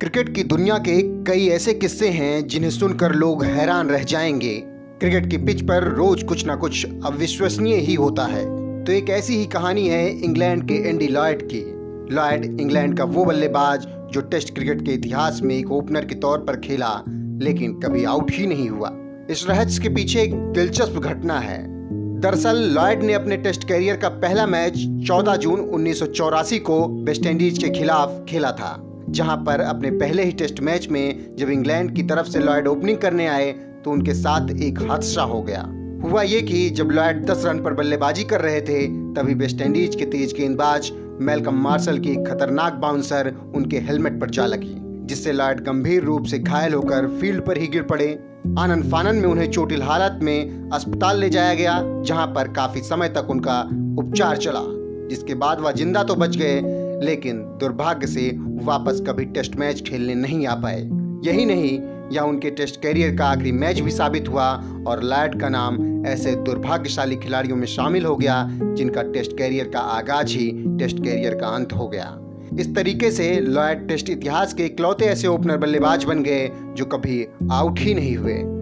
Cricket की दुनिया के कई ऐसे किस्से हैं जिन्हें सुनकर लोग हैरान रह जाएँगे। क्रिकेट की पिच पर रोज कुछ ना कुछ अविश्वसनीय ही होता है। तो एक ऐसी ही कहानी है इंग्लैंड के एंडी लॉयड की। लॉयड इंग्लैंड का वो बल्लेबाज जो टेस्ट क्रिकेट के इतिहास में एक ओपनर के तौर पर खेला, लेकिन कभी आउट ही नहीं हुआ। इस रहस्य के पीछे एक दिलचस्प घटना है। दरअसल, लॉयड ने अपने टेस्ट करियर का पहला मैच 14 जून उन्नीस सौ चौरासी को वेस्टइंडीज के खिलाफ खेला था। जहाँ पर अपने पहले ही टेस्ट मैच में जब इंग्लैंड की तरफ़ से लॉयड ओपनिंग करने आए तो उनके साथ एक हादसा हो गया। हुआ ये कि जब लॉयड 10 रन पर बल्लेबाजी कर रहे थे, तभी वेस्टइंडीज के तेज गेंदबाज मेलकम मार्शल की खतरनाक बाउंसर उनके हेलमेट पर जा लगी, जिससे लॉयड गंभीर रूप से घायल होकर फ़ील्ड पर ही गिर पड़े। आनंद फानन में उन्हें चोटिल हालत में अस्पताल ले जाया गया, जहाँ पर काफ़ी समय तक उनका उपचार चला, जिसके बाद वह ज़िंदा तो बच गए लेकिन दुर्भाग्य से वापस कभी टेस्ट मैच खेलने नहीं आ पाए। यही नहीं यह उनके टेस्ट कैरियर का आखिरी मैच भी साबित हुआ और लैड का नाम ऐसे दुर्भाग्यशाली खिलाड़ियों में शामिल हो गया, जिनका टेस्ट कैरियर का आगाज़ ही टेस्ट कैरियर का अंत हो गया। इस तरीके से लॉयड टेस्ट इतिहास के इकलौते ऐसे ओपनर बल्लेबाज बन गए, जो कभी आउट ही नहीं हुए।